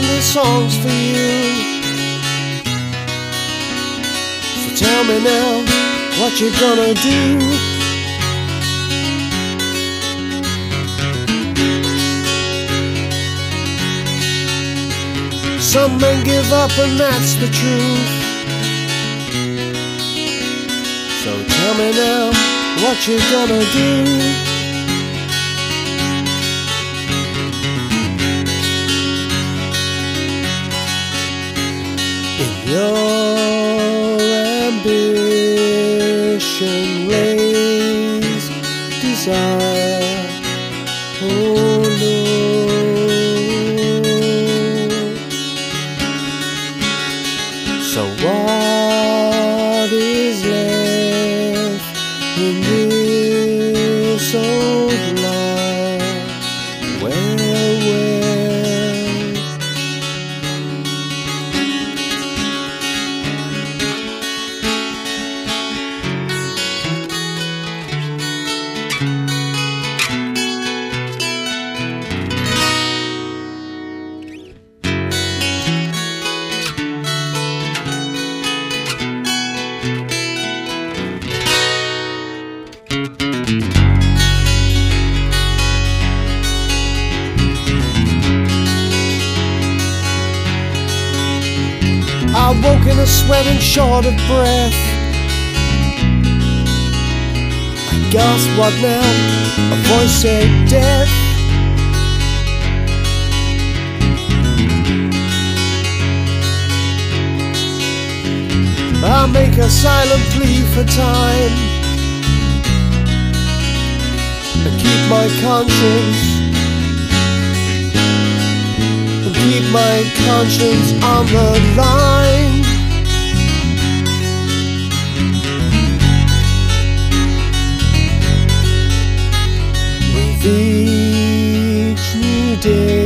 many songs for you. So tell me now what you gonna do. Some men give up and that's the truth. So tell me now what you gonna do. Your ambition lays desire. Oh Lord. So what I woke in a sweat and short of breath. I gasped, what now? A voice said, Death. I make a silent plea for time and keep my conscience. And keep my conscience on the line. With each new day